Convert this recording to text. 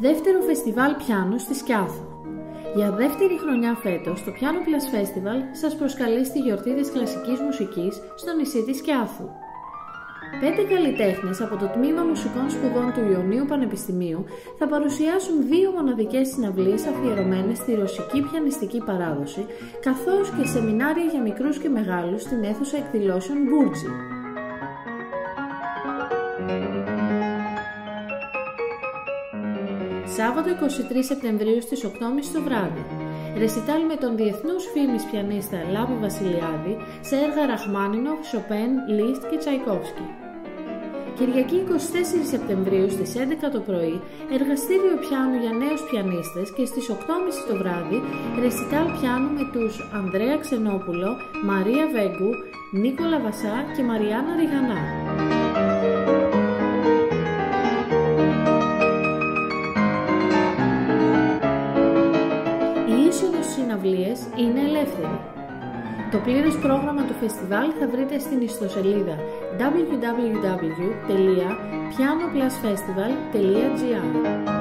Δεύτερο φεστιβάλ πιάνο στη Σκιάθο. Για δεύτερη χρονιά φέτος, το Piano Plus Festival σας προσκαλεί στη γιορτή της κλασικής μουσικής στο νησί της Σκιάθου. Πέντε καλλιτέχνες από το Τμήμα Μουσικών Σπουδών του Ιωνίου Πανεπιστημίου θα παρουσιάσουν δύο μοναδικές συναυλίες αφιερωμένες στη ρωσική πιανιστική παράδοση, καθώς και σεμινάρια για μικρούς και μεγάλους στην αίθουσα εκδηλώσεων Μπούρτζι. Σάββατο 23 Σεπτεμβρίου στις 8.30 το βράδυ. Ρεσιτάλ με τον διεθνούς φήμης πιανίστα Λάβη Βασιλιάδη σε έργα Ραχμάνινοφ, Σοπέν, Λίστ και Τσαϊκόφσκι. Κυριακή 24 Σεπτεμβρίου στις 11 το πρωί, εργαστήριο πιάνου για νέους πιανίστες και στις 8.30 το βράδυ, ρεσιτάλ πιάνου με τους Ανδρέα Ξενόπουλο, Μαρία Βέγκου, Νίκολα Βασά και Μαριάννα Ριγανά. Η είσοδος στις συναυλίες είναι ελεύθερη. Το πλήρες πρόγραμμα του φεστιβάλ θα βρείτε στην ιστοσελίδα www.pianoplusfestival.gr